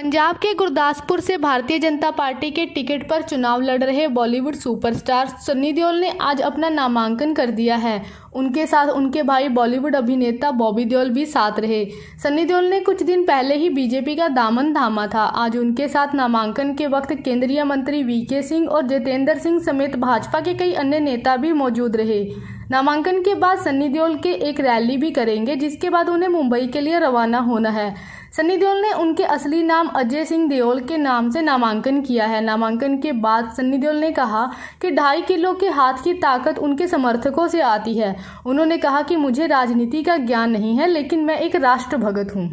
पंजाब के गुरदासपुर से भारतीय जनता पार्टी के टिकट पर चुनाव लड़ रहे बॉलीवुड सुपरस्टार सन्नी देओल ने आज अपना नामांकन कर दिया है। उनके साथ उनके भाई बॉलीवुड अभिनेता बॉबी देओल भी साथ रहे। सन्नी देओल ने कुछ दिन पहले ही बीजेपी का दामन थामा था। आज उनके साथ नामांकन के वक्त केंद्रीय मंत्री वी के सिंह और जितेंद्र सिंह समेत भाजपा के कई अन्य नेता भी मौजूद रहे। नामांकन के बाद सन्नी देओल के एक रैली भी करेंगे, जिसके बाद उन्हें मुंबई के लिए रवाना होना है। सन्नी देओल ने उनके असली नाम अजय सिंह देओल के नाम से नामांकन किया है। नामांकन के बाद सनी देओल ने कहा कि ढाई किलो के हाथ की ताकत उनके समर्थकों से आती है। उन्होंने कहा कि मुझे राजनीति का ज्ञान नहीं है, लेकिन मैं एक राष्ट्र भगत हूँ।